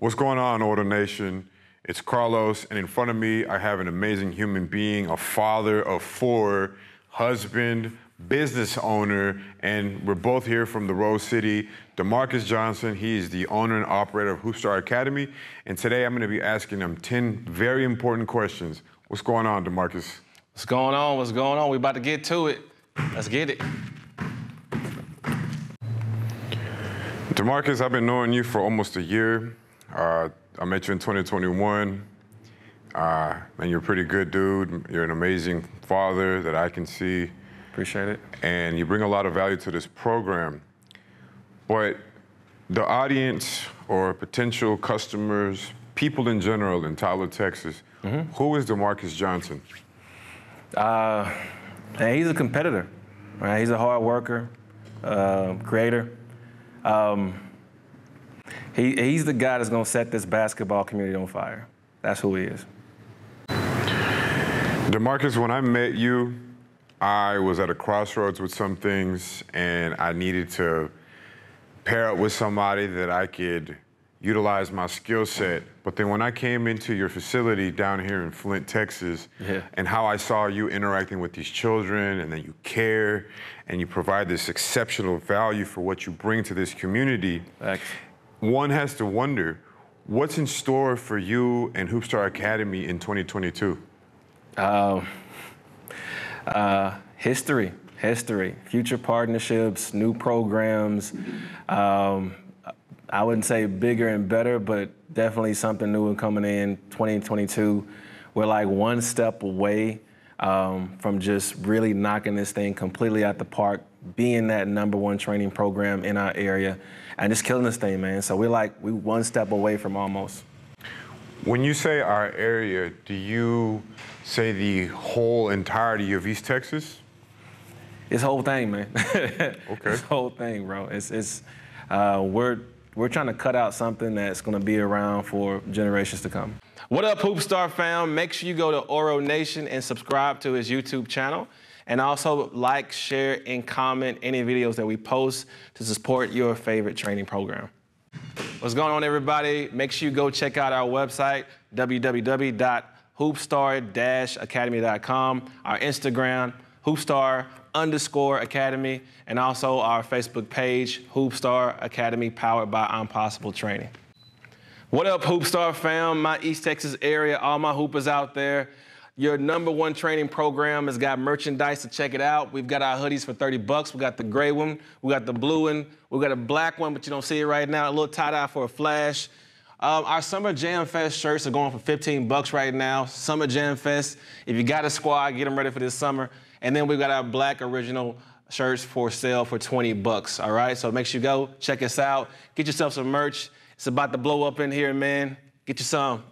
What's going on, Oro Nation? It's Carlos, and in front of me, I have an amazing human being, a father of four, husband, business owner, and we're both here from the Rose City. D'Marcus Johnson, he is the owner and operator of Hoopstar Academy, and today I'm going to be asking him 10 very important questions. What's going on, D'Marcus? What's going on? What's going on? We're about to get to it. Let's get it. D'Marcus, I've been knowing you for almost a year. Uh, I met you in 2021. Uh, and you're a pretty good dude. You're an amazing father that I can see. Appreciate it. And you bring a lot of value to this program. But the audience or potential customers, people in general in Tyler, Texas, mm-hmm. who is D'Marcus Johnson? Uh, he's a competitor. Right? He's a hard worker, uh, creator. Um, he, he's the guy that's going to set this basketball community on fire. That's who he is. D'Marcus, when I met you, I was at a crossroads with some things, and I needed to pair up with somebody that I could utilize my skill set. But then when I came into your facility down here in Flint, Texas, yeah. and how I saw you interacting with these children, and then you care, and you provide this exceptional value for what you bring to this community, Thanks. One has to wonder, what's in store for you and Hoopstar Academy in 2022? Uh, uh, history, history, future partnerships, new programs. Um, I wouldn't say bigger and better, but definitely something new and coming in 2022. We're like one step away um, from just really knocking this thing completely out the park, being that number one training program in our area, and just killing this thing, man. So we're like we one step away from almost. When you say our area, do you say the whole entirety of East Texas? This whole thing, man. okay. This whole thing, bro. It's it's uh, we're we're trying to cut out something that's going to be around for generations to come. What up, Hoopstar fam? Make sure you go to Oro Nation and subscribe to his YouTube channel. And also like, share, and comment any videos that we post to support your favorite training program. What's going on, everybody? Make sure you go check out our website, www.hoopstar-academy.com, our Instagram, hoopstar underscore academy, and also our Facebook page, Hoopstar Academy, powered by Impossible Training. What up, Hoopstar fam? My East Texas area, all my hoopers out there. Your number one training program has got merchandise to check it out. We've got our hoodies for 30 bucks. We got the gray one, we got the blue one, we got a black one, but you don't see it right now. A little tie-dye for a flash. Um, our Summer Jam Fest shirts are going for 15 bucks right now. Summer Jam Fest. If you got a squad, get them ready for this summer. And then we've got our black original shirts for sale for 20 bucks. All right, so make sure you go check us out. Get yourself some merch. It's about to blow up in here, man. Get you some.